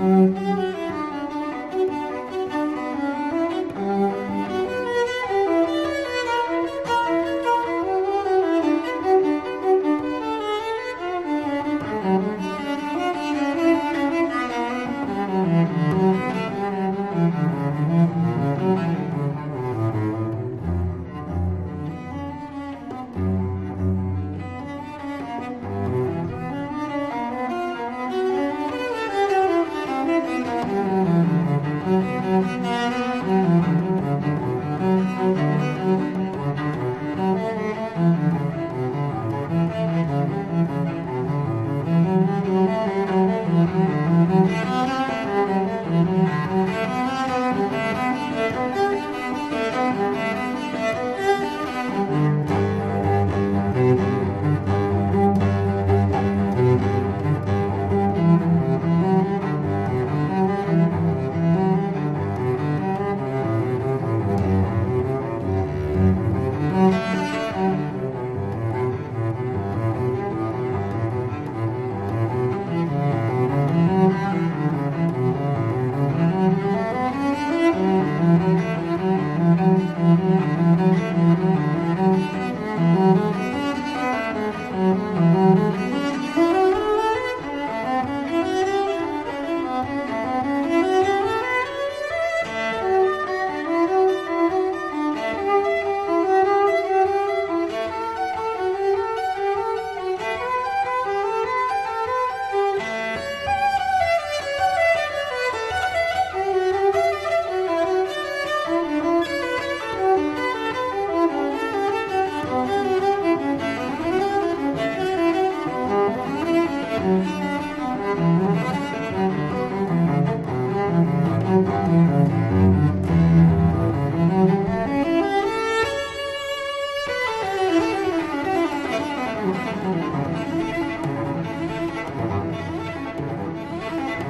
Música